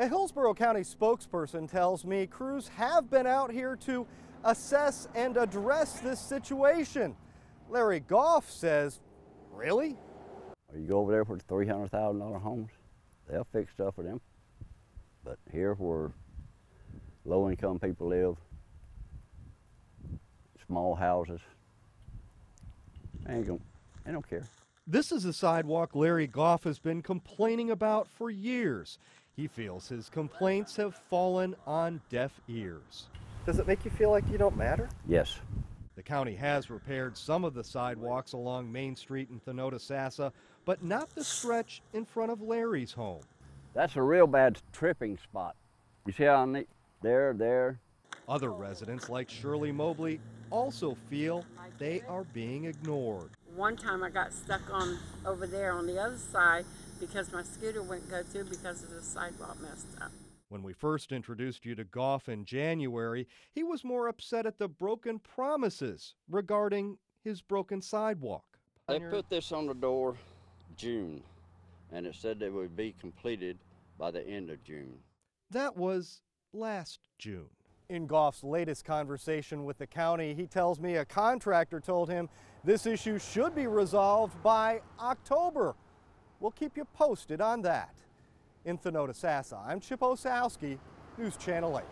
A Hillsborough County spokesperson tells me crews have been out here to assess and address this situation. Larry Goff says, Really? You go over there for $300,000 homes, they'll fix stuff for them. But here where low income people live, small houses, they ain't gonna, they don't care. This is a sidewalk Larry Goff has been complaining about for years. He feels his complaints have fallen on deaf ears. Does it make you feel like you don't matter? Yes. The county has repaired some of the sidewalks along Main Street in Thonotosassa, but not the stretch in front of Larry's home. That's a real bad tripping spot. You see how neat? There, there. Other residents like Shirley Mobley also feel they are being ignored. One time I got stuck on over there on the other side because my scooter wouldn't go through because of the sidewalk messed up. When we first introduced you to Goff in January, he was more upset at the broken promises regarding his broken sidewalk. They put this on the door June, and it said it would be completed by the end of June. That was last June. In Goff's latest conversation with the county, he tells me a contractor told him this issue should be resolved by October. We'll keep you posted on that. In Thonotosassa, I'm Chip Osowski, News Channel 8.